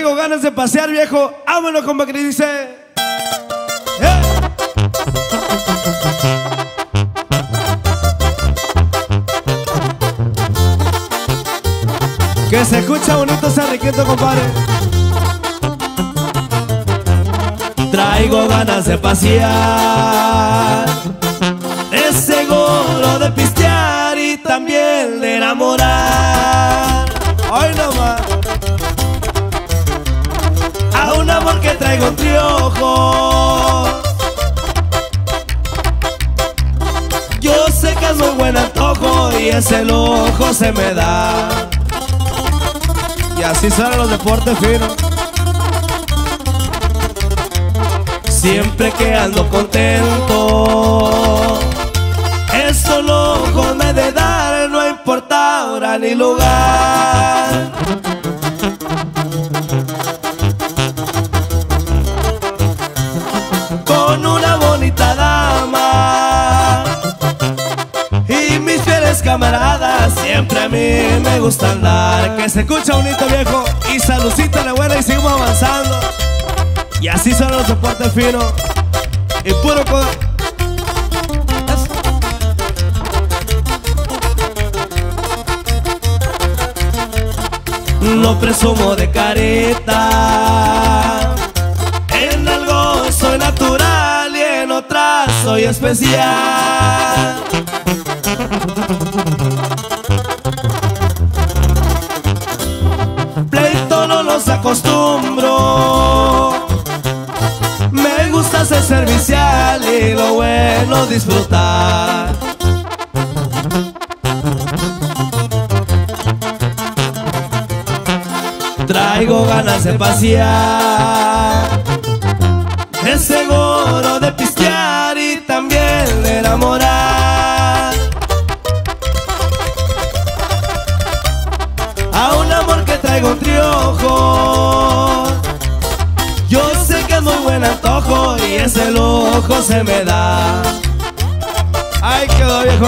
Traigo ganas de pasear, viejo. Vámonos, compa, que dice. ¡Eh! Que se escucha bonito ese riquito, compadre. Traigo ganas de pasear. Es seguro traigo triojo. Yo sé que es muy buen antojo y ese ojo se me da. Y así son los deportes finos. Siempre que ando contento, eso loco me de dar, no importa hora ni lugar. Siempre a mí me gusta andar. Que se escucha bonito viejo y saludcita la buena y seguimos avanzando. Y así son los deportes finos. Y puro co No presumo de careta. En algo soy natural y en otras soy especial. Acostumbro. Me gusta ser servicial y lo bueno disfrutar. Traigo ganas de pasear. Es seguro de pistear y también de enamorar. A un amor que traigo un triojo. Yo sé que es muy buen antojo y ese lujo se me da. Ay, quedó viejo.